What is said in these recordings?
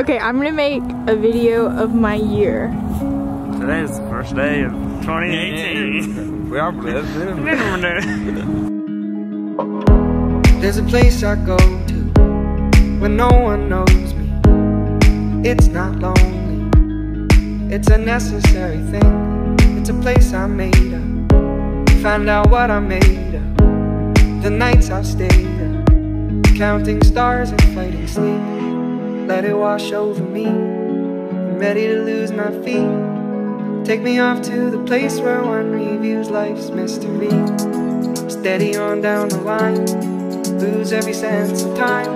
Okay, I'm gonna make a video of my year. Today is the first day of 2018. We are blessed. There's a place I go to when no one knows me. It's not lonely, it's a necessary thing. It's a place I made up. Find out what I made up. The nights I've stayed up, counting stars and fighting sleep. Let it wash over me. I'm ready to lose my feet. Take me off to the place where one reviews life's mystery. Steady on down the line, lose every sense of time.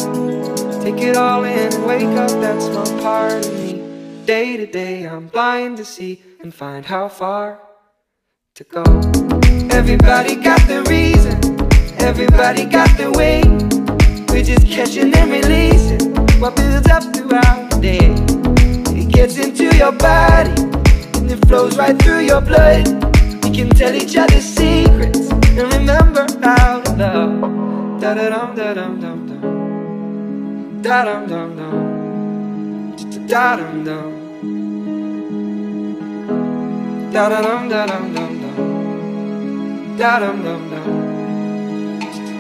Take it all in and wake up that small part of me. Day to day, I'm blind to see and find how far to go. Everybody got the reason, everybody got the way. We're just catching and releasing your blood. We can tell each other secrets and remember how to love. Da da dum da dum dum. Da dum dum dum. Da dum dum. Da da dum da dum dum dum. Da dum dum dum.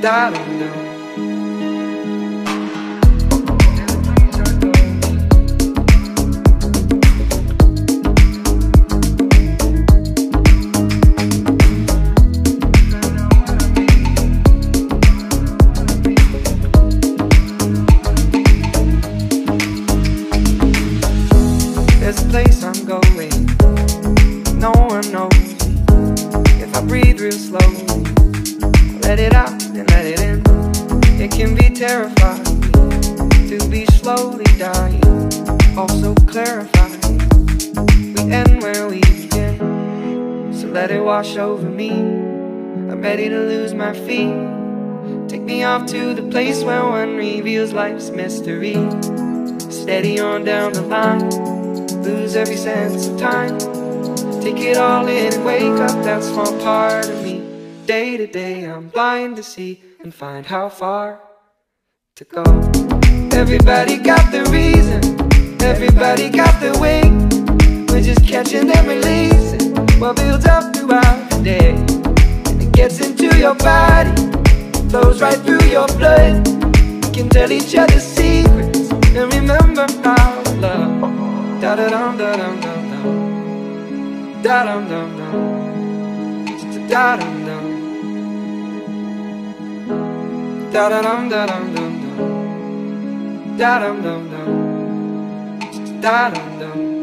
Da dum dum. Breathe real slow. let it out and let it in. It can be terrifying to be slowly dying. Also clarifying. We end where we begin. So let it wash over me. I'm ready to lose my feet. Take me off to the place where one reveals life's mystery. Steady on down the line lose every sense of time. Take it all in and wake up that small part of me. Day to day, I'm blind to see and find how far to go. Everybody got the reason, everybody got the way. We're just catching and releasing what builds up throughout the day. And it gets into your body, flows right through your blood. We can tell each other secrets and remember how love. Da da dum da dum dum. Da dum dum dum. Da dum dum. Da dum da dum dum dum. Da dum dum dum. Da dum dum